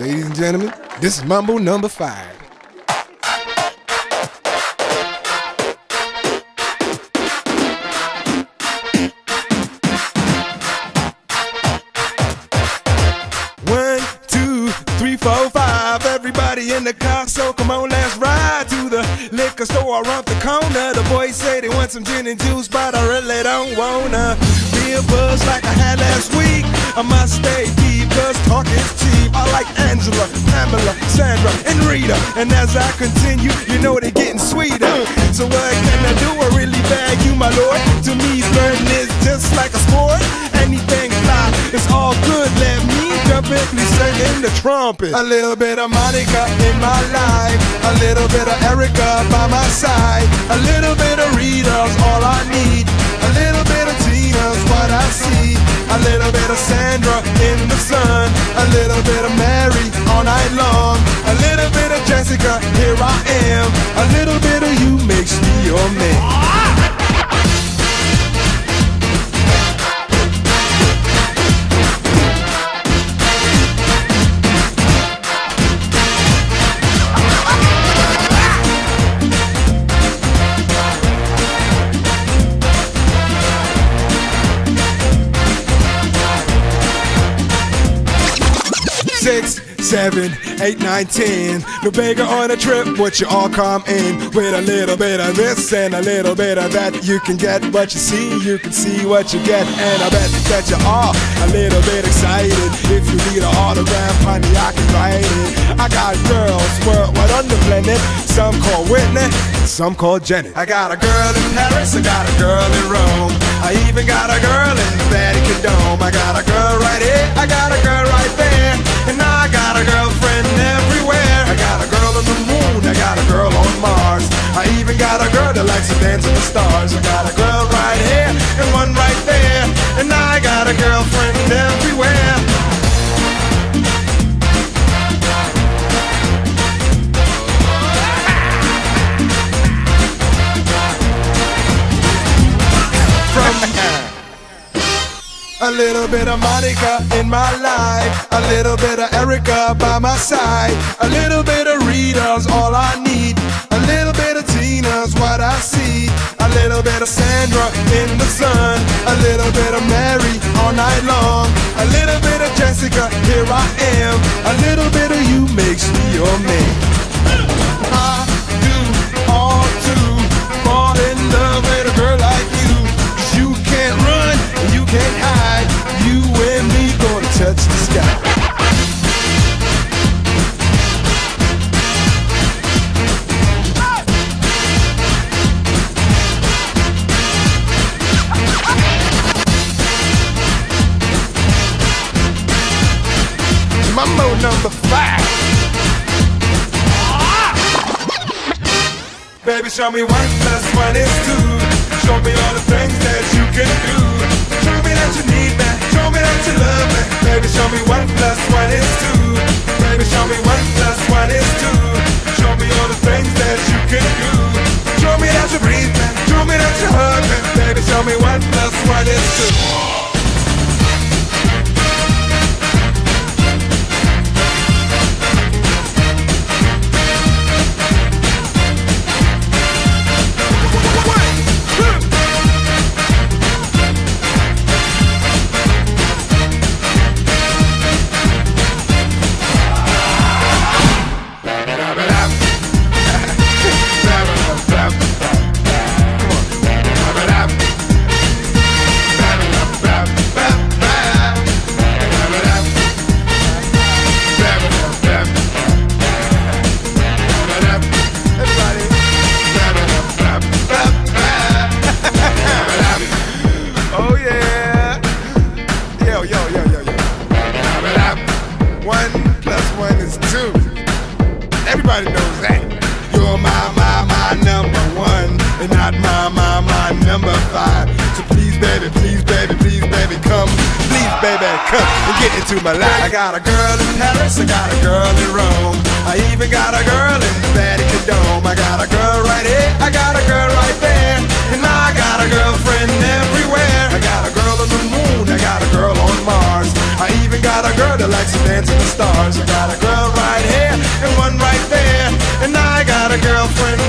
Ladies and gentlemen, this is Mambo number five. One, two, three, four, five. Everybody in the car, so come on, let's ride to the liquor store around the corner. The boys say they want some gin and juice, but I really don't wanna be a buzz like I had last week. I must stay deep, cause talk is cheap. I like Angela, Pamela, Sandra, and Rita. And as I continue, you know they're getting sweeter. So what can I do? I really bag you, my lord. To me, flirting is just like a sport. Anything fly, it's all good. Let me jump in, please sing in the trumpet. A little bit of Monica in my life, a little bit of Erica by my side, a little bit of Rita's all I need, little bit of Sandra in the sun, a little bit of Mary all night long, a little bit of Jessica, here I am, a little bit six, seven, eight, nine, ten. No bigger on a trip, but you all come in with a little bit of this and a little bit of that. You can get what you see, you can see what you get, and I bet that you are a little bit excited. If you need an autograph, honey, I can write it. I got girls worldwide on the planet. Some call Whitney, some call Jenny. I got a girl in Paris, I got a girl in Rome. I even got a girl in the Vatican Dome. I got a girl right here, I got a got a girl that likes to dance with the stars. I got a girl right here and one right there. And I got a girlfriend everywhere. A little bit of Monica in my life, a little bit of Erica by my side, a little bit of Rita's all I need, Tina's what I see, a little bit of Sandra in the sun, a little bit of Mary all night long, a little bit of Jessica, here I am, a little bit of you makes me your man. Mambo number five. Baby, show me one plus one is two. Show me all the things that you can do. Show me that you need me. Show me that you love me. Baby, show me one plus one is two. Baby, show me one plus one is two. Show me all the things that you can do. Show me that you breathe me. Show me that you hug me. Baby, show me one plus one is two. come and get into my life. I got a girl in Paris, I got a girl in Rome. I even got a girl in the Vatican Dome. I got a girl right here, I got a girl right there. And I got a girlfriend everywhere. I got a girl on the moon, I got a girl on Mars. I even got a girl that likes to dance in the stars. I got a girl right here and one right there. And I got a girlfriend